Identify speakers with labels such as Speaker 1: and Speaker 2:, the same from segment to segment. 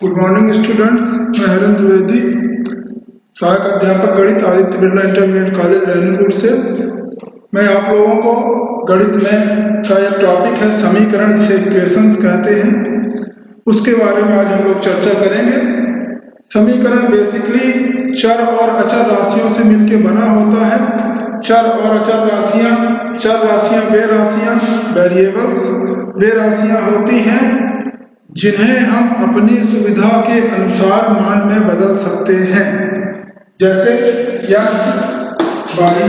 Speaker 1: Good morning students मैं हरन द्विवेदी सहायक अध्यापक गणित आदित्य बिरला इंटरमीडिएट कॉलेज लैनपुर से। मैं आप लोगों को गणित में का एक टॉपिक है, समीकरण जिसे इक्वेशंस कहते हैं। उसके बारे में आज हम लोग चर्चा करेंगे। समीकरण बेसिकली चर और अचर राशियों से मिलकर बना होता है। चर और अचर राशियाँ, चर राशियाँ, वे राशियाँ वेरिएबल्स वे राशियाँ होती हैं। जिन्हें हम अपनी सुविधा के अनुसार मान में बदल सकते हैं। जैसे X Y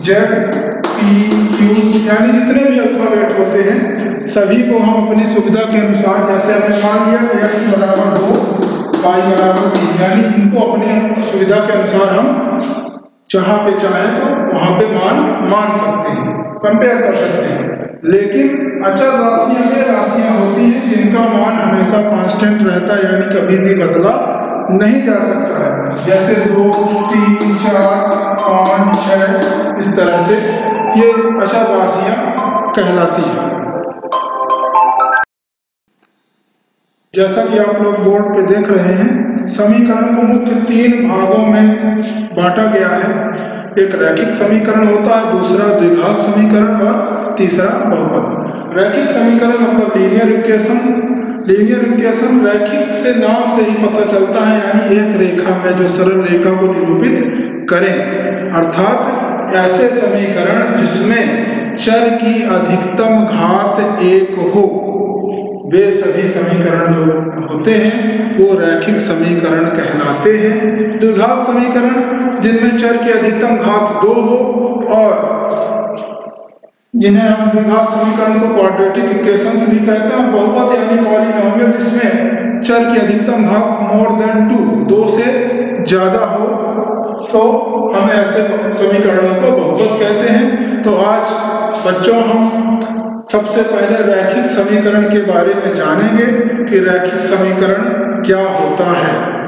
Speaker 1: Z, P, Q, यानी जितने भी अल्फ़ाबेट होते हैं, सभी को हम अपनी सुविधा के अनुसार, जैसे हमने मान लिया कि एक्स बराबर दो वाई बराबर तीन, यानी इनको अपनी सुविधा के अनुसार हम जहाँ पे चाहें तो वहाँ पे मान मान सकते हैं कंपेयर कर सकते हैं। लेकिन अचल राशियाँ वे राशियाँ होती हैं जिनका मान हमेशा कांस्टेंट रहता है, यानी कभी भी बदला नहीं जा सकता है। जैसे दो, तीन, चार, पाँच छः इस तरह से ये अचल राशियाँ कहलाती हैं। जैसा कि आप लोग बोर्ड पे देख रहे हैं, समीकरण को मुख्य तीन भागों में बांटा गया है। एक रैखिक समीकरण होता है, दूसरा द्विघात समीकरण और तीसरा बहुपद। रैखिक समीकरण मतलब लीनियर इक्वेशन लीनियर इक्वेशन रैखिक से नाम से ही पता चलता है, यानी एक रेखा में जो सरल रेखा को निरूपित करें। अर्थात ऐसे समीकरण जिसमें चर की अधिकतम घात एक हो, वे सभी समीकरण जो होते हैं, वो रैखिक समीकरण कहलाते हैं। द्विघात समीकरण जिनमें चर की अधिकतम घात दो हो और जिन्हें हम द्विघात समीकरण को क्वाड्रेटिक इक्वेशंस भी कहते हैं और बहुपद यानी पॉलिनोमियल जिसमें चर की अधिकतम घात मोर देन टू दो से ज़्यादा हो तो हम ऐसे समीकरणों को बहुपद कहते हैं। तो आज बच्चों हम सबसे पहले रैखिक समीकरण के बारे में जानेंगे कि रैखिक समीकरण क्या होता है।